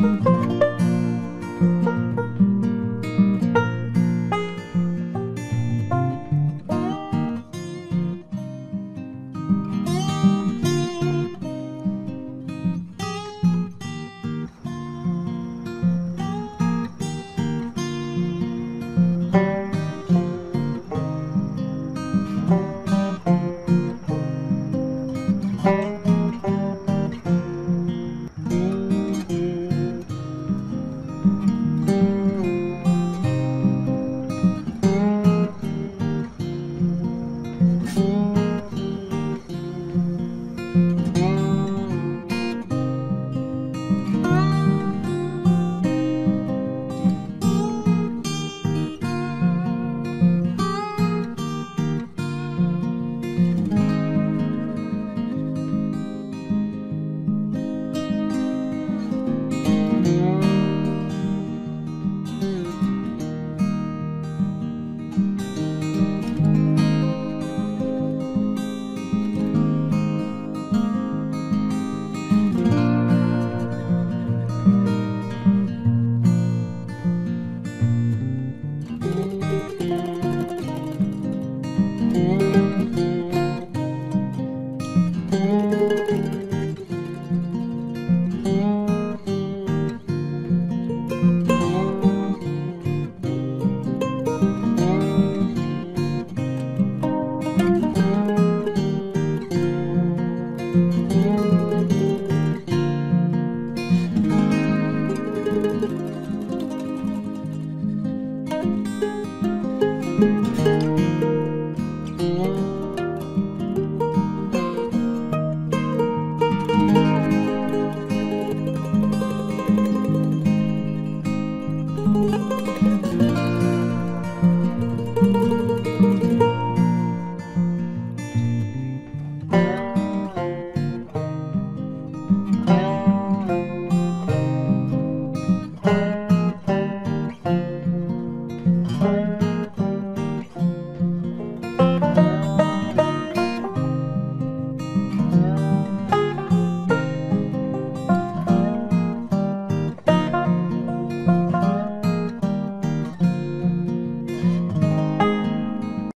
Música